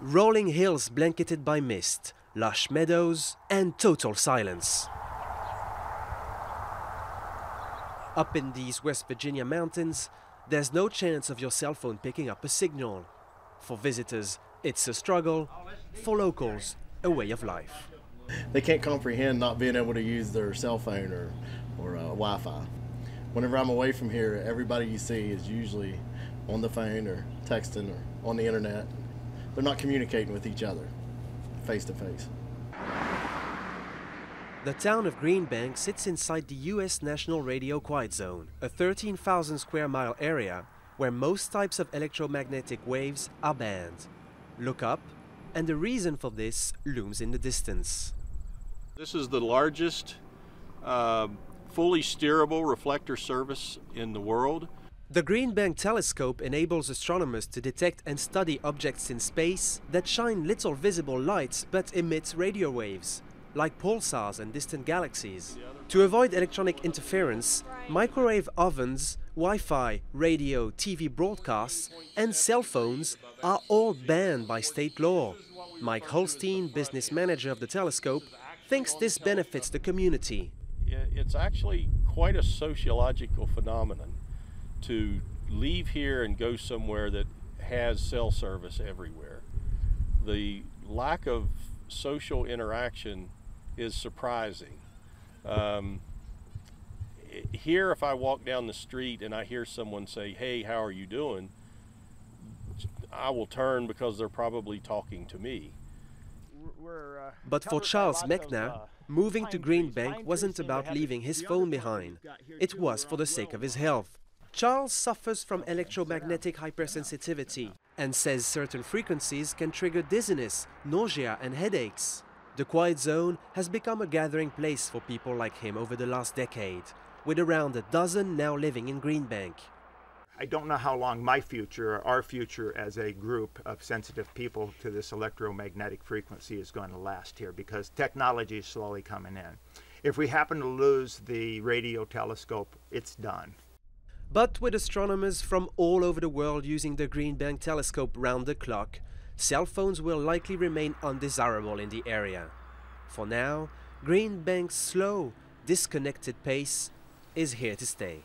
rolling hills blanketed by mist, lush meadows, and total silence. Up in these West Virginia mountains, there's no chance of your cell phone picking up a signal. For visitors, it's a struggle. For locals, a way of life. They can't comprehend not being able to use their cell phone or, or uh, Wi Fi. Whenever I'm away from here, everybody you see is usually on the phone or texting or on the internet. They're not communicating with each other face to face. The town of Green Bank sits inside the US National Radio Quiet Zone, a 13,000 square mile area where most types of electromagnetic waves are banned. Look up, and the reason for this looms in the distance. This is the largest uh, fully steerable reflector service in the world. The Green Bank telescope enables astronomers to detect and study objects in space that shine little visible lights but emit radio waves, like pulsars and distant galaxies. To avoid electronic interference, microwave ovens, Wi-Fi, radio, TV broadcasts and cell phones are all banned by state law. Mike Holstine, business manager of the telescope, thinks this benefits the community. It's actually quite a sociological phenomenon to leave here and go somewhere that has cell service everywhere. The lack of social interaction is surprising. Um, here, if I walk down the street and I hear someone say, Hey, how are you doing? I will turn because they're probably talking to me. Uh, but for Charles Mechner, uh, moving to Green Bank wasn't about leaving his phone behind. It was for the sake of his health. Charles suffers from electromagnetic hypersensitivity and says certain frequencies can trigger dizziness, nausea and headaches. The Quiet Zone has become a gathering place for people like him over the last decade, with around a dozen now living in Green Bank. I don't know how long my future, or our future as a group of sensitive people to this electromagnetic frequency is going to last here because technology is slowly coming in. If we happen to lose the radio telescope, it's done. But with astronomers from all over the world using the Green Bank telescope round the clock, cell phones will likely remain undesirable in the area. For now, Green Bank's slow, disconnected pace is here to stay.